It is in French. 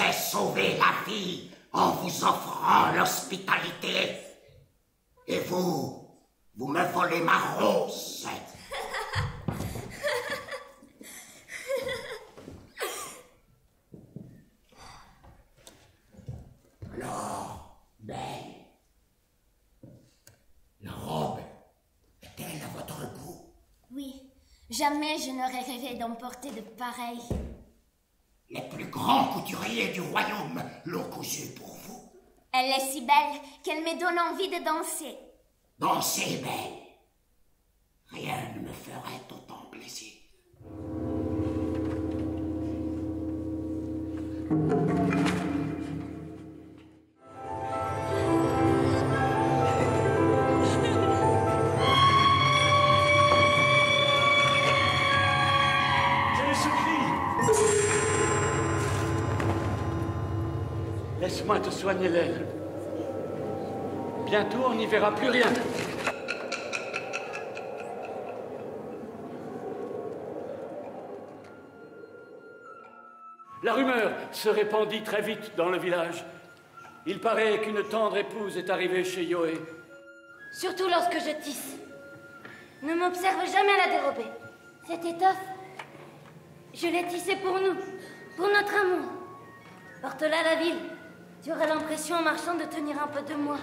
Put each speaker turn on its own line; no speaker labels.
ai sauvé la vie en vous offrant l'hospitalité. Et vous, vous me volez ma rose. Alors, belle, la robe est-elle à votre goût?
Oui, jamais je n'aurais rêvé d'emporter de pareil.
Grands couturiers du royaume l'ont cousu pour vous.
Elle est si belle qu'elle me donne envie de danser.
Dansez belle. Rien ne me ferait autant plaisir.
Laisse-moi te soigner l'aile. Bientôt, on n'y verra plus rien. La rumeur se répandit très vite dans le village. Il paraît qu'une tendre épouse est arrivée chez Yoé.
Surtout lorsque je tisse. Ne m'observe jamais à la dérober. Cette étoffe, je l'ai tissée pour nous, pour notre amour. Porte-la à la ville. Tu auras l'impression en marchant de tenir un peu de moi.